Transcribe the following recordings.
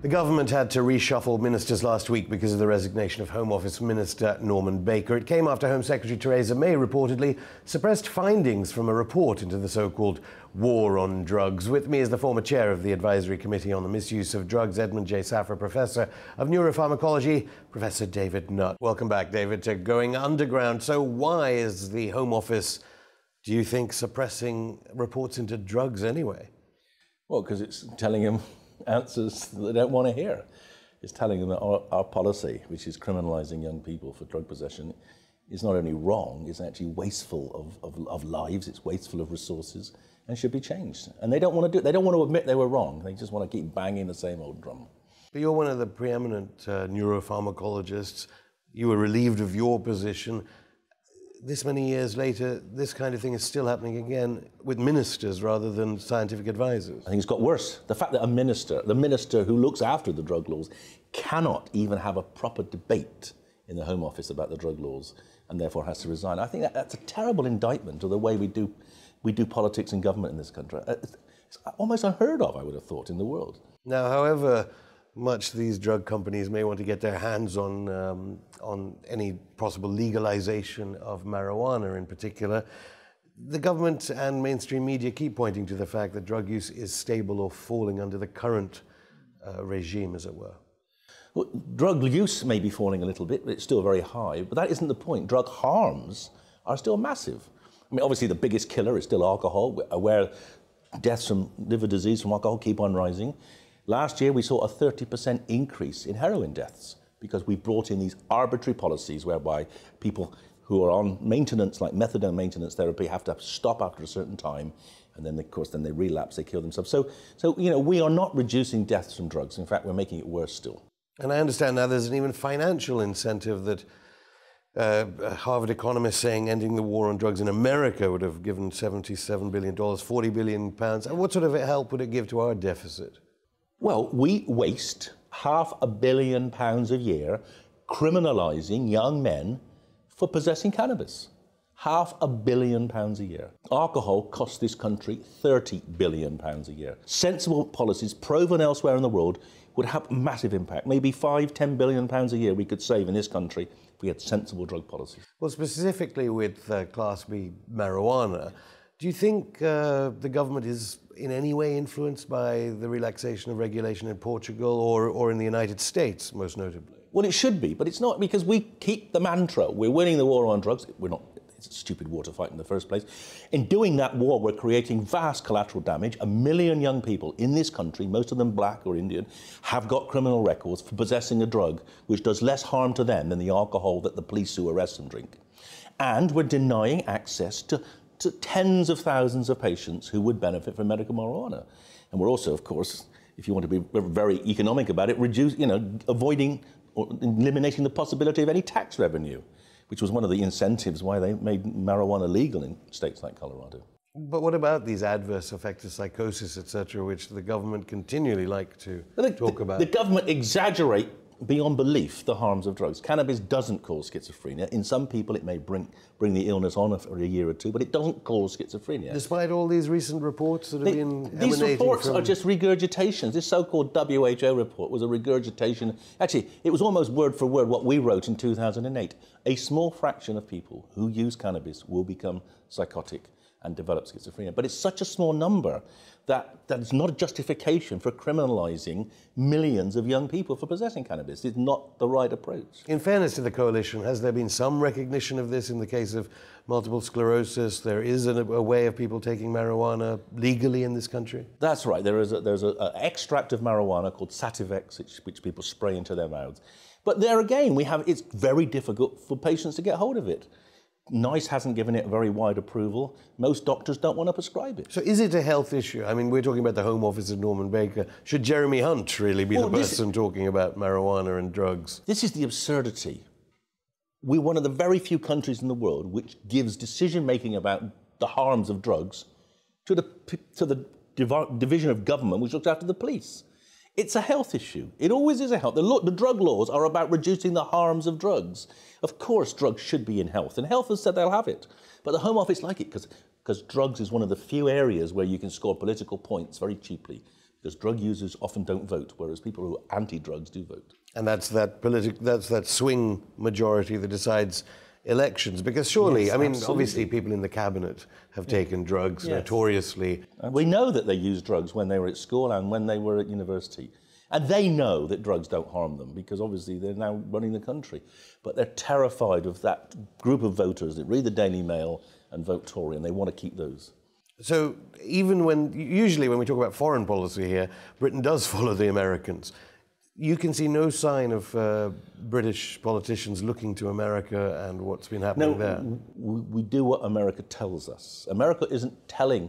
The government had to reshuffle ministers last week because of the resignation of Home Office Minister Norman Baker. It came after Home Secretary Theresa May reportedly suppressed findings from a report into the so called war on drugs. With me is the former chair of the Advisory Committee on the Misuse of Drugs, Edmond J. Safra, Professor of Neuropharmacology, Professor David Nutt. Welcome back, David, to Going Underground. So, why is the Home Office, do you think, suppressing reports into drugs anyway? Well, because it's telling them answers they don't want to hear. It's telling them that our, our policy, which is criminalizing young people for drug possession, is not only wrong, it's actually wasteful of, of, of, lives, it's wasteful of resources, and should be changed. And they don't want to do it. They don't want to admit they were wrong. They just want to keep banging the same old drum. But you're one of the preeminent uh, neuropharmacologists. You were relieved of your position this many years later, this kind of thing is still happening again with ministers rather than scientific advisors. I think it's got worse. The fact that a minister, the minister who looks after the drug laws, cannot even have a proper debate in the Home Office about the drug laws and therefore has to resign. I think that, that's a terrible indictment of the way we do, we do politics and government in this country. It's almost unheard of, I would have thought, in the world. Now, however, much these drug companies may want to get their hands on, um, on any possible legalization of marijuana in particular. The government and mainstream media keep pointing to the fact that drug use is stable or falling under the current uh, regime, as it were. Well, drug use may be falling a little bit, but it's still very high. But that isn't the point. Drug harms are still massive. I mean, obviously, the biggest killer is still alcohol, where deaths from liver disease from alcohol keep on rising. Last year, we saw a 30% increase in heroin deaths because we brought in these arbitrary policies whereby people who are on maintenance, like methadone maintenance therapy, have to stop after a certain time. And then, of course, then they relapse, they kill themselves. So, so, you know, we are not reducing deaths from drugs. In fact, we're making it worse still. And I understand now there's an even financial incentive that uh, Harvard economists saying ending the war on drugs in America would have given $77 billion, 40 billion pounds. And what sort of help would it give to our deficit? Well, we waste half a billion pounds a year criminalising young men for possessing cannabis. Half a billion pounds a year. Alcohol costs this country 30 billion pounds a year. Sensible policies proven elsewhere in the world would have massive impact. Maybe five, 10 billion pounds a year we could save in this country if we had sensible drug policies. Well, specifically with uh, Class B marijuana, do you think uh, the government is in any way influenced by the relaxation of regulation in Portugal or, or in the United States, most notably? Well, it should be, but it's not because we keep the mantra we're winning the war on drugs. We're not. It's a stupid war to fight in the first place. In doing that war, we're creating vast collateral damage. A million young people in this country, most of them black or Indian, have got criminal records for possessing a drug which does less harm to them than the alcohol that the police who arrest them drink. And we're denying access to to tens of thousands of patients who would benefit from medical marijuana. And we're also, of course, if you want to be very economic about it, reduce, you know, avoiding or eliminating the possibility of any tax revenue, which was one of the incentives why they made marijuana legal in states like Colorado. But what about these adverse effects of psychosis, etc., which the government continually like to the, talk about? The government exaggerate beyond belief the harms of drugs. Cannabis doesn't cause schizophrenia. In some people, it may bring, bring the illness on for a year or two, but it doesn't cause schizophrenia. Despite all these recent reports that have been These reports from... are just regurgitations. This so-called WHO report was a regurgitation. Actually, it was almost word for word what we wrote in 2008. A small fraction of people who use cannabis will become psychotic and develop schizophrenia. But it's such a small number that that's not a justification for criminalizing millions of young people for possessing cannabis. It's not the right approach. In fairness to the coalition, has there been some recognition of this in the case of multiple sclerosis? There is a, a way of people taking marijuana legally in this country? That's right. There is a, there's an extract of marijuana called Sativex, which, which people spray into their mouths. But there again, we have, it's very difficult for patients to get hold of it. NICE hasn't given it a very wide approval. Most doctors don't want to prescribe it. So is it a health issue? I mean, we're talking about the Home Office of Norman Baker. Should Jeremy Hunt really be well, the person talking about marijuana and drugs? This is the absurdity. We're one of the very few countries in the world which gives decision making about the harms of drugs to the, to the division of government which looks after the police. It's a health issue. It always is a health. The, lo- the, drug laws are about reducing the harms of drugs. Of course, drugs should be in health, and health has said they'll have it. But the Home Office like it because drugs is one of the few areas where you can score political points very cheaply. Because because drug users often don't vote, whereas people who are anti-drugs do vote. And that's that politic, that's that swing majority that decides elections. Because surely, Yes, I mean, absolutely. obviously, people in the cabinet have taken drugs Yes. notoriously. And we know that they used drugs when they were at school and when they were at university. And they know that drugs don't harm them because obviously they're now running the country. But they're terrified of that group of voters that read the Daily Mail and vote Tory, and they want to keep those. So even when usually when we talk about foreign policy here, Britain does follow the Americans. You can see no sign of uh, British politicians looking to America and what's been happening No, there. we, we do what America tells us. America isn't telling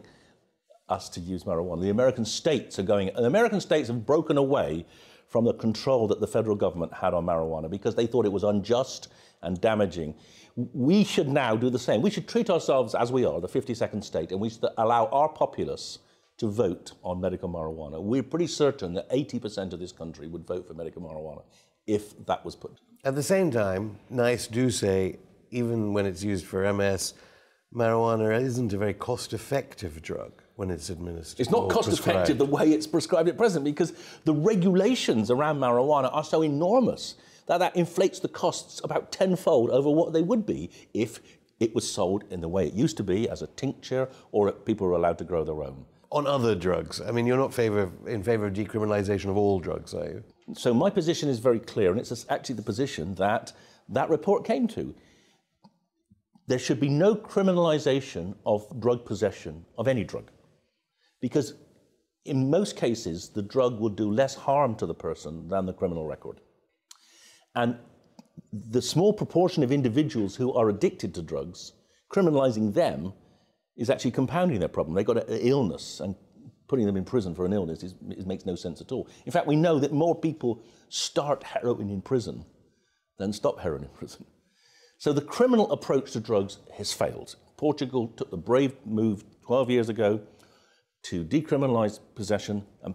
us to use marijuana. The American states are going, the American states have broken away from the control that the federal government had on marijuana because they thought it was unjust and damaging. We should now do the same. We should treat ourselves as we are, the 52nd state, and we should allow our populace to vote on medical marijuana. We're pretty certain that 80% of this country would vote for medical marijuana if that was put. At the same time, NICE do say even when it's used for MS, marijuana isn't a very cost-effective drug when it's administered. It's not or cost effective the way it's prescribed at present because the regulations around marijuana are so enormous that that inflates the costs about tenfold over what they would be if it was sold in the way it used to be as a tincture or people were allowed to grow their own. On other drugs, I mean, you're not favor, in favor of decriminalisation of all drugs, are you? So my position is very clear, and it's actually the position that that report came to. There should be no criminalisation of drug possession of any drug, because in most cases the drug will do less harm to the person than the criminal record. And the small proportion of individuals who are addicted to drugs, criminalising them is actually compounding their problem. They've got an illness, and putting them in prison for an illness is, makes no sense at all. In fact, we know that more people start heroin in prison than stop heroin in prison. So the criminal approach to drugs has failed. Portugal took the brave move 12 years ago to decriminalise possession and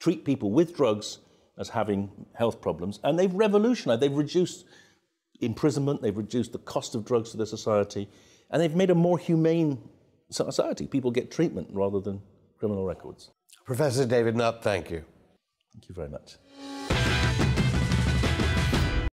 treat people with drugs as having health problems, and they've revolutionised. They've reduced imprisonment, they've reduced the cost of drugs to the society, and they've made a more humane society. People get treatment rather than criminal records. Professor David Nutt, thank you. Thank you very much.